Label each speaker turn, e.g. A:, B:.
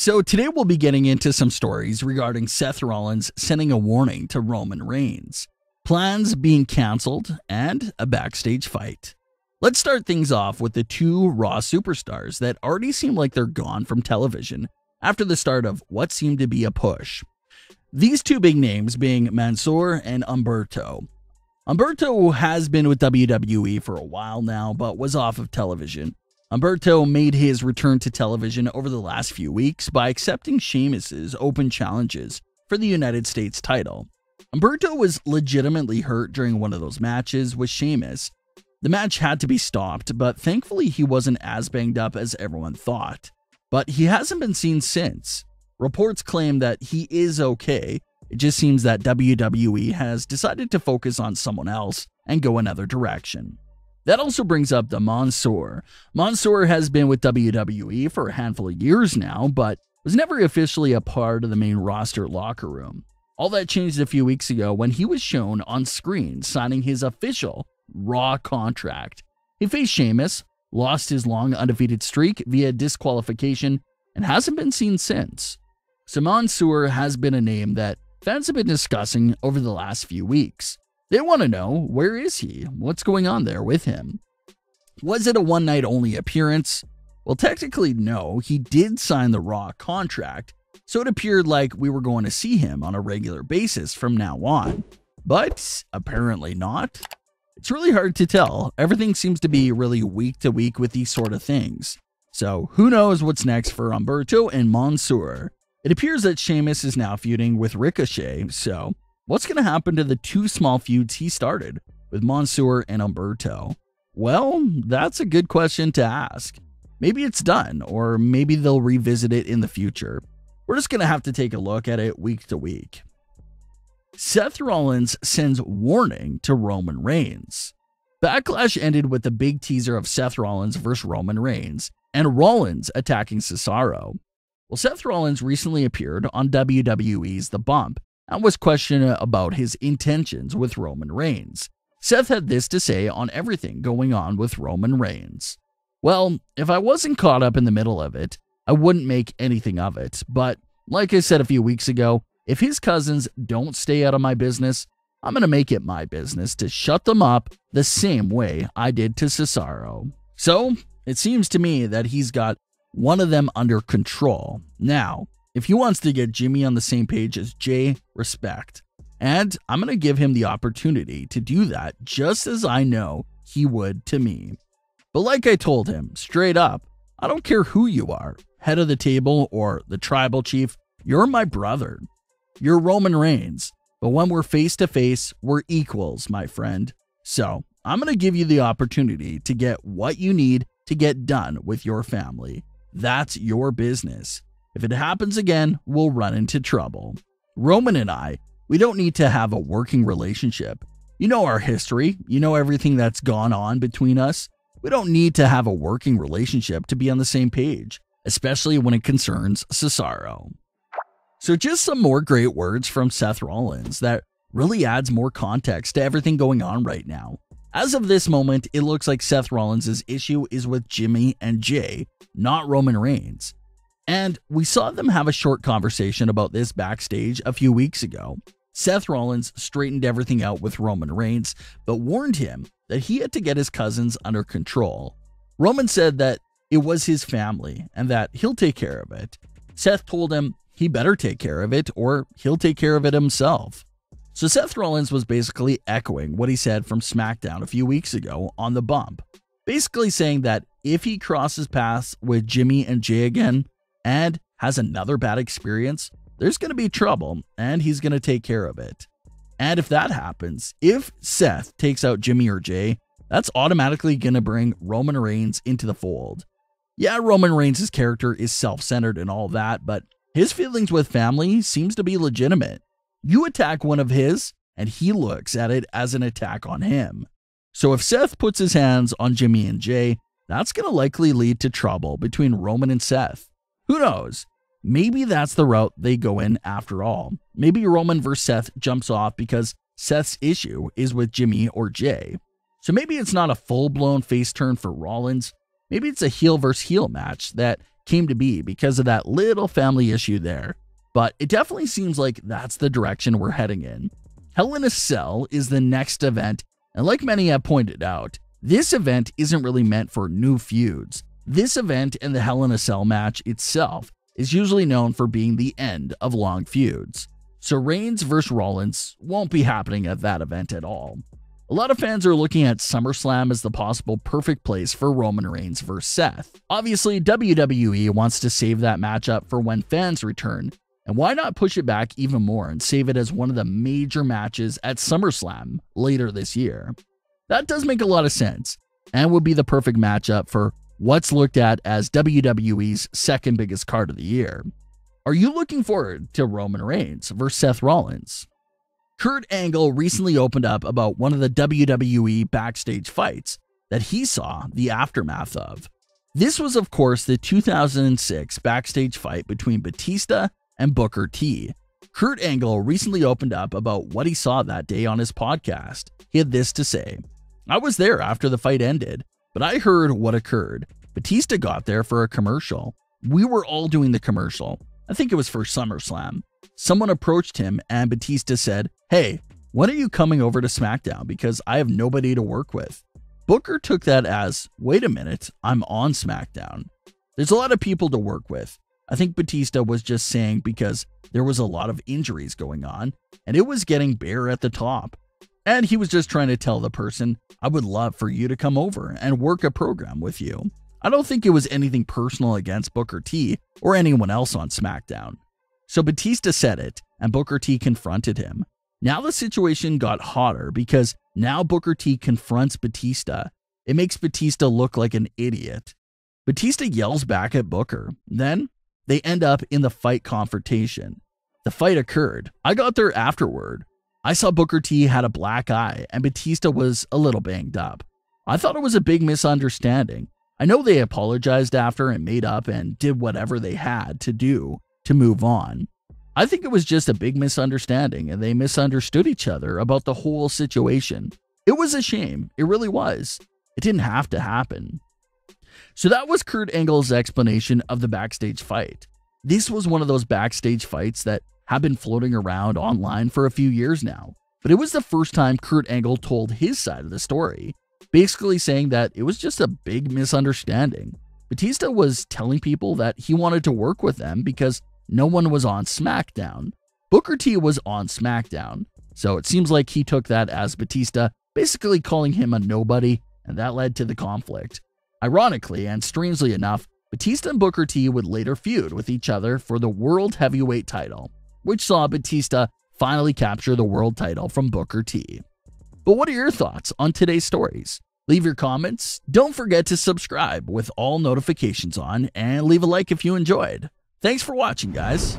A: So, today we'll be getting into some stories regarding Seth Rollins sending a warning to Roman Reigns, plans being cancelled, and a backstage fight. Let's start things off with the two Raw superstars that already seem like they're gone from television after the start of what seemed to be a push. These two big names being Mansoor and Humberto. Humberto has been with WWE for a while now, but was off of television. Humberto made his return to television over the last few weeks by accepting Sheamus's open challenges for the United States title. Humberto was legitimately hurt during one of those matches with Sheamus. The match had to be stopped, but thankfully he wasn't as banged up as everyone thought. But he hasn't been seen since. Reports claim that he is okay. It just seems that WWE has decided to focus on someone else and go another direction. That also brings up the Mansoor. Mansoor has been with WWE for a handful of years now, but was never officially a part of the main roster locker room. All that changed a few weeks ago when he was shown on screen signing his official Raw contract. He faced Sheamus, lost his long undefeated streak via disqualification, and hasn't been seen since. So Mansoor has been a name that fans have been discussing over the last few weeks. They want to know where is he? What's going on there with him? Was it a one night only appearance? Well, technically, no. He did sign the Raw contract, so it appeared like we were going to see him on a regular basis from now on. But apparently not. It's really hard to tell. Everything seems to be really week to week with these sort of things. So who knows what's next for Humberto and Mansoor? It appears that Sheamus is now feuding with Ricochet, so What's going to happen to the two small feuds he started with Mansoor and Humberto? Well, that's a good question to ask. Maybe it's done, or maybe they'll revisit it in the future. We're just going to have to take a look at it week to week. Seth Rollins sends warning to Roman Reigns. Backlash ended with the big teaser of Seth Rollins versus Roman Reigns and Rollins attacking Cesaro. Well, Seth Rollins recently appeared on WWE's The Bump and was questioned about his intentions with Roman Reigns. Seth had this to say on everything going on with Roman Reigns. Well, if I wasn't caught up in the middle of it, I wouldn't make anything of it, but like I said a few weeks ago, if his cousins don't stay out of my business, I'm going to make it my business to shut them up the same way I did to Cesaro. So, it seems to me that he's got one of them under control. Now, if he wants to get Jimmy on the same page as Jey, respect. And I'm going to give him the opportunity to do that just as I know he would to me. But like I told him, straight up, I don't care who you are, head of the table or the tribal chief, you're my brother. You're Roman Reigns. But when we're face to face, we're equals, my friend. So I'm going to give you the opportunity to get what you need to get done with your family. That's your business. If it happens again, we'll run into trouble. Roman and I, we don't need to have a working relationship. You know our history, you know everything that's gone on between us. We don't need to have a working relationship to be on the same page, especially when it concerns Cesaro. So, just some more great words from Seth Rollins that really adds more context to everything going on right now. As of this moment, it looks like Seth Rollins' issue is with Jimmy and Jey, not Roman Reigns. And we saw them have a short conversation about this backstage a few weeks ago. Seth Rollins straightened everything out with Roman Reigns, but warned him that he had to get his cousins under control. Roman said that it was his family and that he'll take care of it. Seth told him he better take care of it or he'll take care of it himself. So Seth Rollins was basically echoing what he said from SmackDown a few weeks ago on the bump, basically saying that if he crosses paths with Jimmy and Jey again, and has another bad experience, there's going to be trouble and he's going to take care of it. And if that happens, if Seth takes out Jimmy or Jey, that's automatically going to bring Roman Reigns into the fold. Yeah, Roman Reigns' character is self centered and all that, but his feelings with family seems to be legitimate. You attack one of his, and he looks at it as an attack on him. So if Seth puts his hands on Jimmy and Jey, that's going to likely lead to trouble between Roman and Seth. Who knows? Maybe that's the route they go in after all. Maybe Roman vs. Seth jumps off because Seth's issue is with Jimmy or Jey. So maybe it's not a full blown face turn for Rollins. Maybe it's a heel versus heel match that came to be because of that little family issue there. But it definitely seems like that's the direction we're heading in. Hell in a Cell is the next event, and like many have pointed out, this event isn't really meant for new feuds. This event and the Hell in a Cell match itself is usually known for being the end of long feuds. So Reigns vs. Rollins won't be happening at that event at all. A lot of fans are looking at SummerSlam as the possible perfect place for Roman Reigns vs. Seth. Obviously, WWE wants to save that matchup for when fans return, and why not push it back even more and save it as one of the major matches at SummerSlam later this year? That does make a lot of sense, and would be the perfect matchup for what's looked at as WWE's second biggest card of the year. Are you looking forward to Roman Reigns versus Seth Rollins? Kurt Angle recently opened up about one of the WWE backstage fights that he saw the aftermath of. This was, of course, the 2006 backstage fight between Batista and Booker T. Kurt Angle recently opened up about what he saw that day on his podcast. He had this to say I was there after the fight ended, but I heard what occurred. Batista got there for a commercial. We were all doing the commercial. I think it was for SummerSlam. Someone approached him and Batista said, Hey, when are you coming over to SmackDown? Because I have nobody to work with. Booker took that as, wait a minute, I'm on SmackDown. There's a lot of people to work with. I think Batista was just saying because there was a lot of injuries going on and it was getting bare at the top. And he was just trying to tell the person, I would love for you to come over and work a program with you. I don't think it was anything personal against Booker T or anyone else on SmackDown. So Batista said it, and Booker T confronted him. Now the situation got hotter because now Booker T confronts Batista. It makes Batista look like an idiot. Batista yells back at Booker. Then they end up in the fight confrontation. The fight occurred. I got there afterward. I saw Booker T had a black eye and Batista was a little banged up. I thought it was a big misunderstanding. I know they apologized after and made up and did whatever they had to do to move on. I think it was just a big misunderstanding and they misunderstood each other about the whole situation. It was a shame. It really was. It didn't have to happen. So that was Kurt Angle's explanation of the backstage fight. This was one of those backstage fights that have been floating around online for a few years now, but it was the first time Kurt Angle told his side of the story, basically saying that it was just a big misunderstanding. Batista was telling people that he wanted to work with them because no one was on SmackDown. Booker T was on SmackDown, so it seems like he took that as Batista basically calling him a nobody, and that led to the conflict. Ironically and strangely enough, Batista and Booker T would later feud with each other for the World Heavyweight title which saw Batista finally capture the world title from Booker T. But what are your thoughts on today's stories? Leave your comments. Don't forget to subscribe with all notifications on and leave a like if you enjoyed. Thanks for watching, guys.